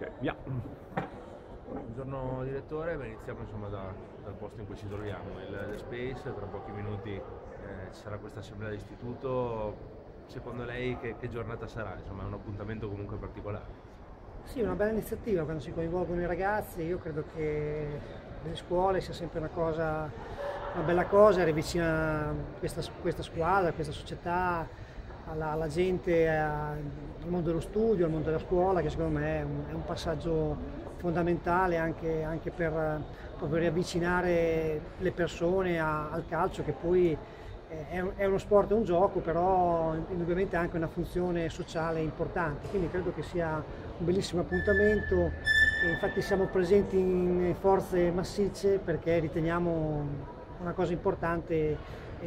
Ok, via. Buongiorno direttore, Beh, iniziamo insomma, da, dal posto in cui ci troviamo, il The Space, tra pochi minuti eh, ci sarà questa assemblea d'istituto, secondo lei che, che giornata sarà? Insomma è un appuntamento comunque particolare. Sì, una bella iniziativa quando si coinvolgono i ragazzi, io credo che le scuole sia sempre una, cosa, una bella cosa, rivicina questa, questa squadra, questa società alla, alla gente, al mondo dello studio, al mondo della scuola, che secondo me è un, è un passaggio fondamentale anche, anche per proprio riavvicinare le persone a, al calcio che poi è, è uno sport, è un gioco, però indubbiamente ha anche una funzione sociale importante, quindi credo che sia un bellissimo appuntamento. Infatti siamo presenti in forze massicce perché riteniamo una cosa importante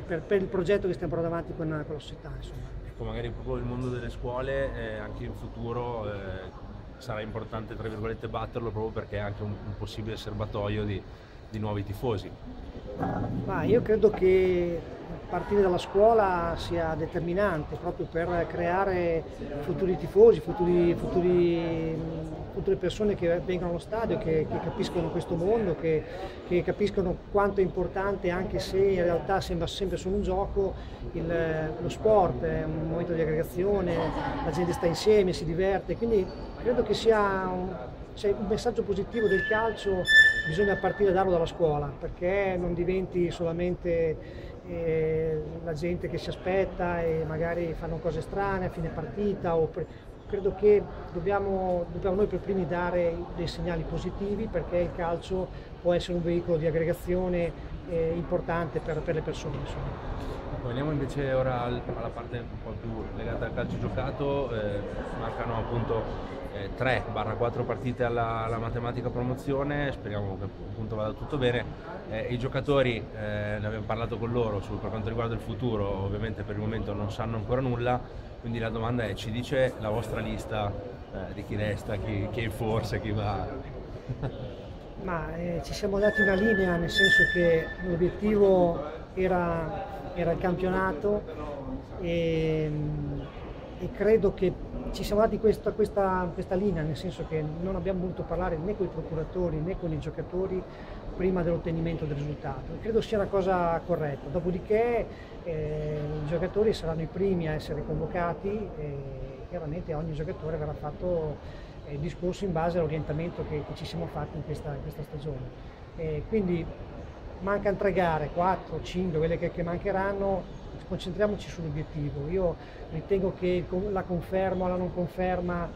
per, per il progetto che stiamo portando avanti con, con la società. Insomma. Ecco, magari proprio il mondo delle scuole eh, anche in futuro eh, sarà importante tra virgolette batterlo proprio perché è anche un, un possibile serbatoio di, di nuovi tifosi. Ma io credo che partire dalla scuola sia determinante proprio per creare futuri tifosi, futuri, futuri, future persone che vengono allo stadio, che, che capiscono questo mondo, che, che, capiscono quanto è importante, anche se in realtà sembra sempre solo un gioco, il, lo sport è un momento di aggregazione, la gente sta insieme, si diverte, quindi credo che sia un, cioè, un messaggio positivo del calcio bisogna partire darlo dalla scuola perché non diventi solamente la gente che si aspetta e magari fanno cose strane a fine partita. Per... credo che dobbiamo, dobbiamo, noi per primi dare dei segnali positivi perché il calcio può essere un veicolo di aggregazione eh, importante per, per, le persone. Insomma. Veniamo invece ora alla parte un po' più legata al calcio giocato, eh, mancano appunto 3-4 partite alla, alla, matematica promozione, speriamo che appunto vada tutto bene. Eh, I giocatori, eh, ne abbiamo parlato con loro su, per quanto riguarda il futuro, ovviamente per il momento non sanno ancora nulla, quindi la domanda è ci dice la vostra lista eh, di chi resta, chi, chi è in forza, chi va? Ma eh, ci siamo dati una linea, nel senso che l'obiettivo era, era il campionato e, e credo che ci siamo dati questa, questa, questa, linea, nel senso che non abbiamo voluto parlare né con i procuratori né con i giocatori prima dell'ottenimento del risultato. Credo sia una cosa corretta. Dopodiché eh, i giocatori saranno i primi a essere convocati e chiaramente ogni giocatore verrà fatto eh, discorso in base all'orientamento che, che, ci siamo fatti in questa, in questa stagione. E quindi mancano tre gare, quattro, cinque, quelle che, che mancheranno, concentriamoci sull'obiettivo. Io ritengo che la conferma o la non conferma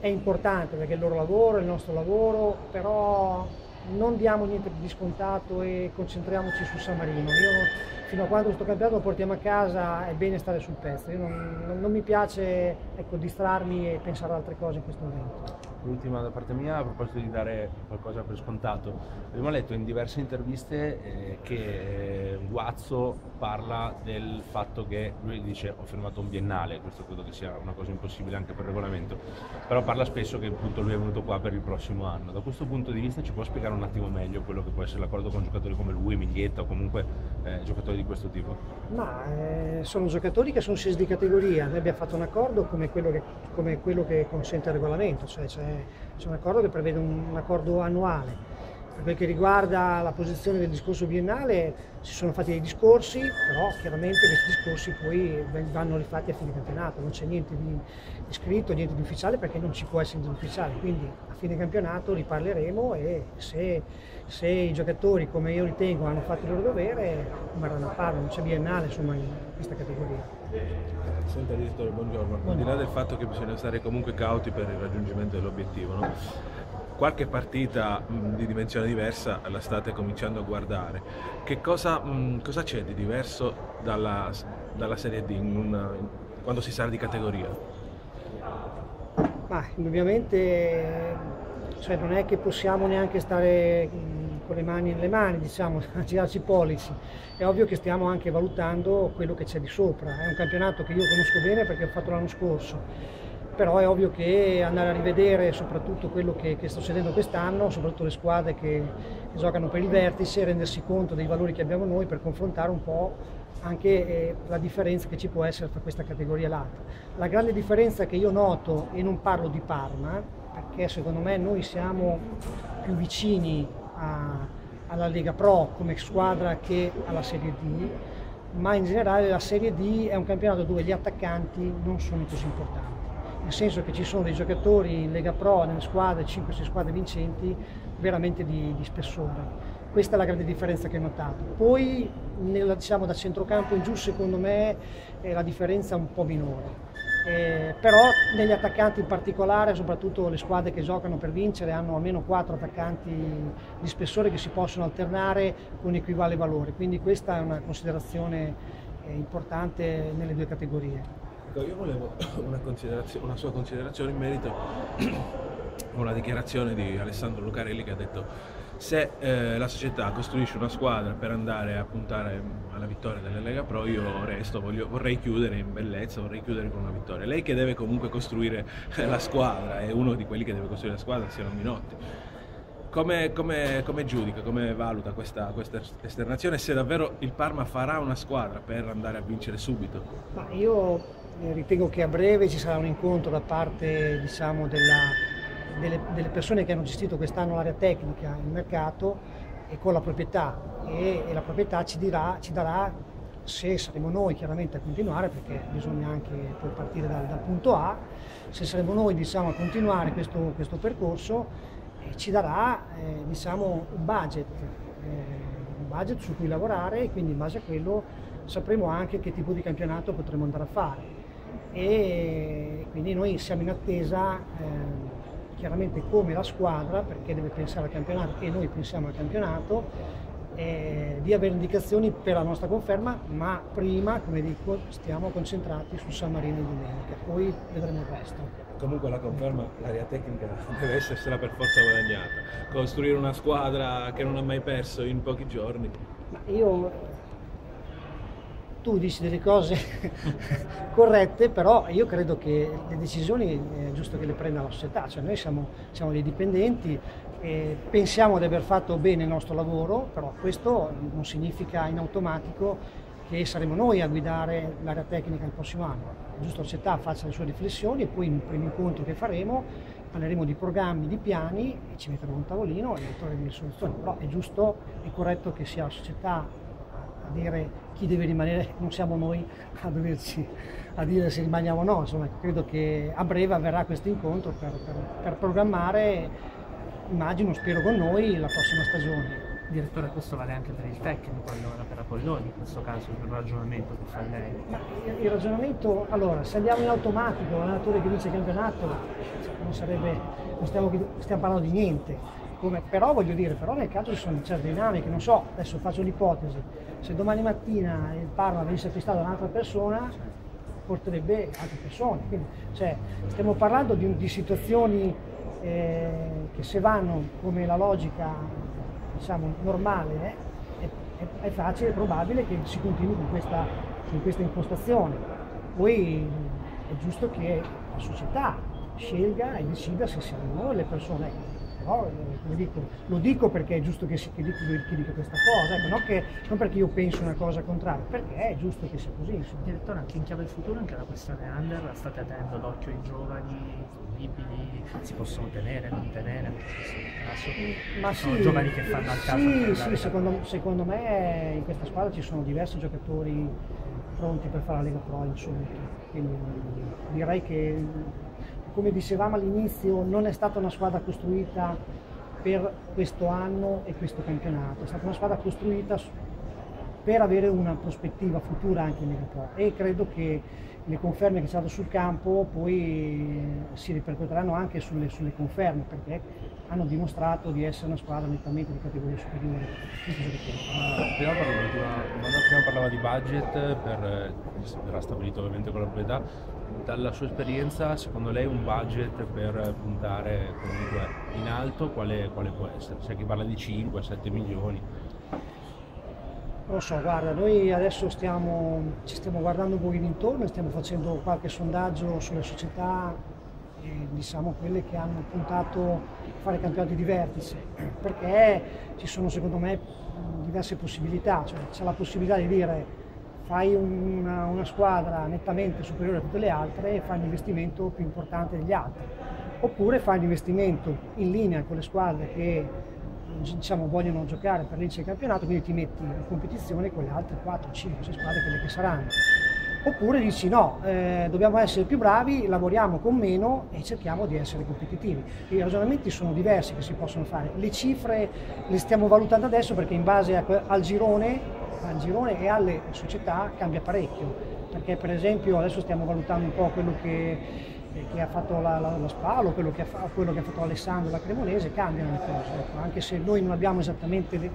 è importante perché è il loro lavoro, è il nostro lavoro, però non diamo niente di scontato e concentriamoci su San Marino. Io, fino a quando questo campionato lo portiamo a casa è bene stare sul pezzo. Non, non, mi piace ecco, distrarmi e pensare ad altre cose in questo momento. L'ultima da parte mia a proposito di dare qualcosa per scontato. Abbiamo letto in diverse interviste eh, che eh, Guazzo parla del fatto che lui dice ho firmato un biennale, questo credo che sia una cosa impossibile anche per regolamento, però parla spesso che appunto lui è venuto qua per il prossimo anno. Da questo punto di vista ci può spiegare un attimo meglio quello che può essere l'accordo con giocatori come lui, Miglietta o comunque eh, giocatori di questo tipo? Ma eh, sono giocatori che sono scesi di categoria, noi abbiamo fatto un accordo come quello che, come quello che consente il regolamento, cioè c'è c'è un accordo che prevede un, un accordo annuale. Per quel che riguarda la posizione del discorso biennale si sono fatti dei discorsi, però chiaramente questi discorsi poi vanno rifatti a fine campionato, non c'è niente di, scritto, niente di ufficiale perché non ci può essere di ufficiale, quindi a fine campionato riparleremo e se, se i giocatori come io ritengo hanno fatto il loro dovere rimarranno a farlo, non c'è biennale insomma in questa categoria. Senta direttore, buongiorno. Al di là del fatto che bisogna stare comunque cauti per il raggiungimento dell'obiettivo, no? Qualche partita mh, di dimensione diversa la state cominciando a guardare. Che cosa, mh, cosa c'è di diverso dalla, dalla Serie D in una, in, quando si sarà di categoria? Ma indubbiamente cioè, non è che possiamo neanche stare con le mani nelle mani, diciamo, a girarci i pollici. È ovvio che stiamo anche valutando quello che c'è di sopra. È un campionato che io conosco bene perché ho fatto l'anno scorso però è ovvio che andare a rivedere soprattutto quello che, che sta succedendo quest'anno, soprattutto le squadre che, che, giocano per il vertice, rendersi conto dei valori che abbiamo noi per confrontare un po' anche eh, la differenza che ci può essere tra questa categoria e l'altra. La grande differenza che io noto, e non parlo di Parma, perché secondo me noi siamo più vicini a, alla Lega Pro come squadra che alla Serie D, ma in generale la Serie D è un campionato dove gli attaccanti non sono così importanti, nel senso che ci sono dei giocatori in Lega Pro, nelle squadre, 5-6 squadre vincenti, veramente di, di spessore. Questa è la grande differenza che ho notato. Poi nella, diciamo, da centrocampo in giù secondo me eh, la differenza è un po' minore. Eh, però negli attaccanti in particolare, soprattutto le squadre che giocano per vincere, hanno almeno quattro attaccanti di spessore che si possono alternare con equivale valore, quindi questa è una considerazione eh, importante nelle due categorie. Ecco, io volevo una, una sua considerazione in merito a una dichiarazione di Alessandro Lucarelli che ha detto se eh, la società costruisce una squadra per andare a puntare alla vittoria della Lega Pro, io resto, voglio, vorrei chiudere in bellezza, vorrei chiudere con una vittoria. Lei che deve comunque costruire la squadra, è uno di quelli che deve costruire la squadra, siano Minotti. Come, come, come giudica, come valuta questa, questa, esternazione? Se davvero il Parma farà una squadra per andare a vincere subito? Ma io ritengo che a breve ci sarà un incontro da parte diciamo, della, delle, delle persone che hanno gestito quest'anno l'area tecnica, il mercato e con la proprietà. E, e la proprietà ci, dirà, ci, darà se saremo noi chiaramente a continuare perché bisogna anche poi partire dal, dal punto A, se saremo noi diciamo, a continuare questo, questo percorso eh, ci darà eh, diciamo, un budget, eh, budget su cui lavorare e quindi in base a quello sapremo anche che tipo di campionato potremo andare a fare e quindi noi siamo in attesa eh, chiaramente come la squadra, perché deve pensare al campionato e noi pensiamo al campionato, eh, di avere indicazioni per la nostra conferma, ma prima, come dico, stiamo concentrati su San Marino di domenica, poi vedremo il resto. Comunque la conferma, l'area tecnica deve essersela per forza guadagnata. Costruire una squadra che non ha mai perso in pochi giorni. Ma io tu dici delle cose corrette, però io credo che le decisioni è giusto che le prenda la società, cioè noi siamo, siamo dei dipendenti, e pensiamo di aver fatto bene il nostro lavoro, però questo non significa in automatico che saremo noi a guidare l'area tecnica il prossimo anno. È giusto la società faccia le sue riflessioni e poi in un primo incontro che faremo parleremo di programmi, di piani e ci metteremo un tavolino e troveremo delle soluzioni, però è giusto e corretto che sia la società a dire chi deve rimanere, non siamo noi a doverci a dire se rimaniamo o no, insomma credo che a breve avverrà questo incontro per, per, per programmare, immagino, spero con noi, la prossima stagione. Direttore, questo vale anche per il tecnico, allora per Apolloni, in questo caso, per il ragionamento che fa lei. Ma il ragionamento, allora, se andiamo in automatico, l'allenatore che vince il campionato, non sarebbe, non stiamo, stiamo parlando di niente. Come, però voglio dire, però nel caso ci sono certe dinamiche, non so, adesso faccio l'ipotesi, se domani mattina il Parma venisse acquistato da un'altra persona, porterebbe altre persone. Quindi, cioè, stiamo parlando di, di situazioni eh, che se vanno come la logica diciamo, normale eh, è, è, facile, è probabile che si continui con questa, con questa impostazione. Poi è giusto che la società scelga e decida se siamo noi le persone no? dico, lo dico perché è giusto che, si, che, dico, che dica questa cosa, ecco, non, che, non, perché io penso una cosa contraria, perché è giusto che sia così. Insomma. Direttore, anche in chiave futuro, anche la questione under, state tenendo d'occhio i giovani disponibili, si possono tenere, non tenere, ma sono sì, giovani che fanno al caso. Sì, sì secondo, secondo, me in questa squadra ci sono diversi giocatori pronti per fare la Lega Pro in assoluto, quindi direi che come dicevamo all'inizio, non è stata una squadra costruita per questo anno e questo campionato, è stata una squadra costruita per avere una prospettiva futura anche in Lega Pro e credo che le conferme che c'è dato sul campo poi si ripercuoteranno anche sulle, sulle, conferme perché hanno dimostrato di essere una squadra nettamente di categoria superiore. Uh, prima, parlava, prima parlava di budget, per, verrà stabilito ovviamente con la proprietà, dalla sua esperienza secondo lei un budget per puntare comunque in alto quale, quale può essere? C'è chi parla di 5-7 milioni. Lo so, guarda, noi adesso stiamo, ci stiamo guardando un po' intorno, stiamo facendo qualche sondaggio sulle società, eh, diciamo quelle che hanno puntato a fare campionati di vertice, perché ci sono secondo me diverse possibilità, cioè c'è la possibilità di dire fai una, una, squadra nettamente superiore a tutte le altre e fai un investimento più importante degli altri. oppure fai un investimento in linea con le squadre che diciamo, vogliono giocare per vincere il campionato, quindi ti metti in competizione con le altre 4, 5, 6 squadre, quelle che saranno. Oppure dici no, eh, dobbiamo essere più bravi, lavoriamo con meno e cerchiamo di essere competitivi. I ragionamenti sono diversi che si possono fare. Le cifre le stiamo valutando adesso perché in base a, al, girone, al girone e alle società cambia parecchio. Perché per esempio adesso stiamo valutando un po' quello che che ha fatto la, la, la Spalo, quello che, ha, quello che ha fatto Alessandro, la Cremonese, cambiano le cose. Ecco. Anche se noi non abbiamo esattamente le,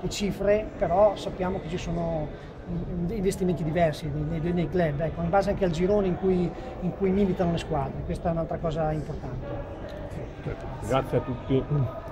le, cifre, però sappiamo che ci sono investimenti diversi nei, nei, nei club, ecco, in base anche al girone in cui, in cui militano le squadre. Questa è un'altra cosa importante. Grazie a tutti.